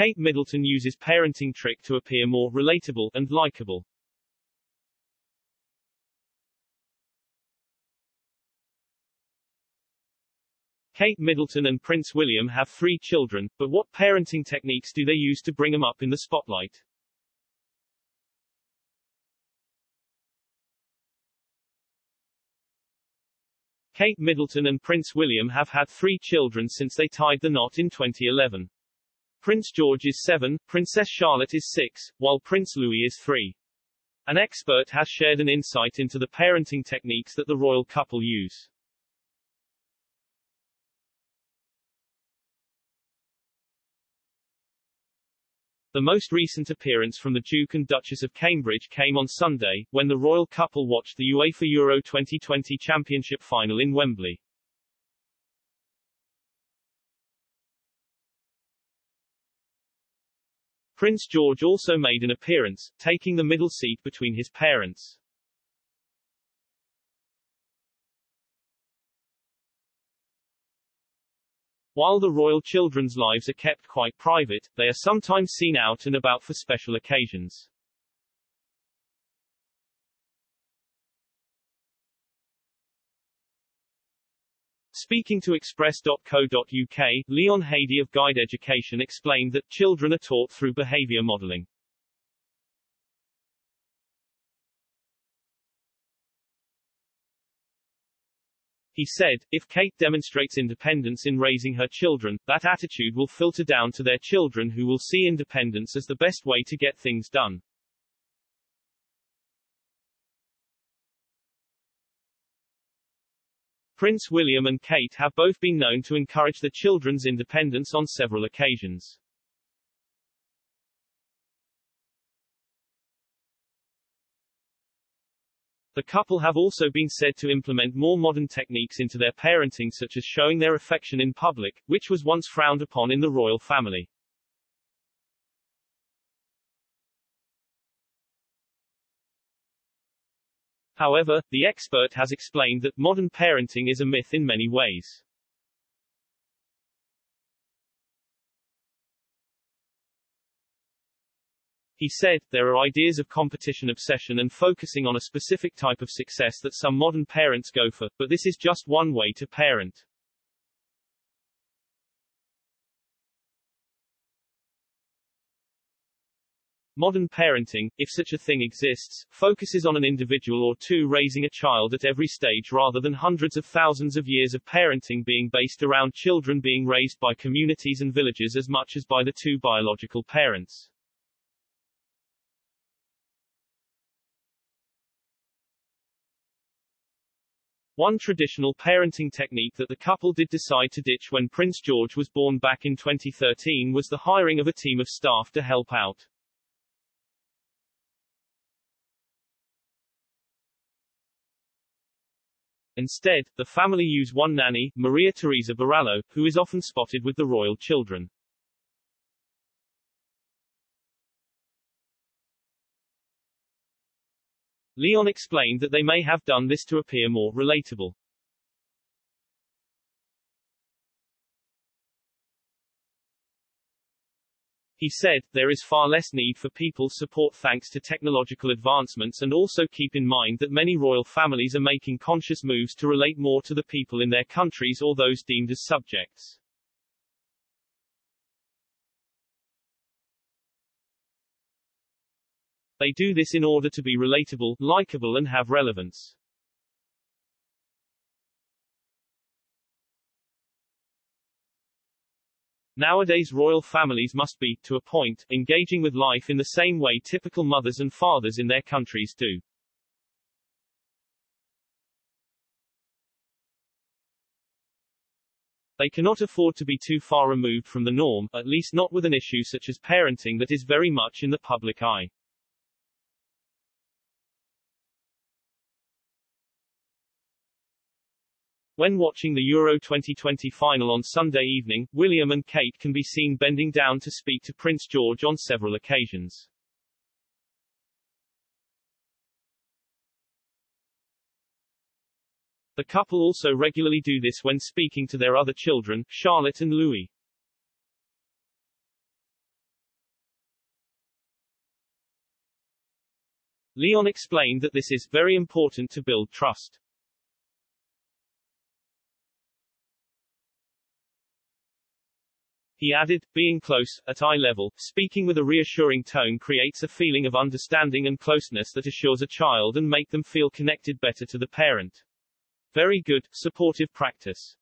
Kate Middleton uses parenting trick to appear more relatable and likable. Kate Middleton and Prince William have three children, but what parenting techniques do they use to bring them up in the spotlight? Kate Middleton and Prince William have had three children since they tied the knot in 2011. Prince George is seven, Princess Charlotte is six, while Prince Louis is three. An expert has shared an insight into the parenting techniques that the royal couple use. The most recent appearance from the Duke and Duchess of Cambridge came on Sunday, when the royal couple watched the UEFA Euro 2020 Championship final in Wembley. Prince George also made an appearance, taking the middle seat between his parents. While the royal children's lives are kept quite private, they are sometimes seen out and about for special occasions. Speaking to Express.co.uk, Leon Hady of Guide Education explained that children are taught through behavior modeling. He said, if Kate demonstrates independence in raising her children, that attitude will filter down to their children who will see independence as the best way to get things done. Prince William and Kate have both been known to encourage the children's independence on several occasions. The couple have also been said to implement more modern techniques into their parenting such as showing their affection in public, which was once frowned upon in the royal family. However, the expert has explained that modern parenting is a myth in many ways. He said, there are ideas of competition obsession and focusing on a specific type of success that some modern parents go for, but this is just one way to parent. Modern parenting, if such a thing exists, focuses on an individual or two raising a child at every stage rather than hundreds of thousands of years of parenting being based around children being raised by communities and villages as much as by the two biological parents. One traditional parenting technique that the couple did decide to ditch when Prince George was born back in 2013 was the hiring of a team of staff to help out. Instead, the family use one nanny, Maria Teresa Borrallo, who is often spotted with the royal children. Leon explained that they may have done this to appear more relatable. He said, there is far less need for people's support thanks to technological advancements and also keep in mind that many royal families are making conscious moves to relate more to the people in their countries or those deemed as subjects. They do this in order to be relatable, likable and have relevance. Nowadays royal families must be, to a point, engaging with life in the same way typical mothers and fathers in their countries do. They cannot afford to be too far removed from the norm, at least not with an issue such as parenting that is very much in the public eye. When watching the Euro 2020 final on Sunday evening, William and Kate can be seen bending down to speak to Prince George on several occasions. The couple also regularly do this when speaking to their other children, Charlotte and Louis. Leon explained that this is very important to build trust. He added, being close, at eye level, speaking with a reassuring tone creates a feeling of understanding and closeness that assures a child and make them feel connected better to the parent. Very good, supportive practice.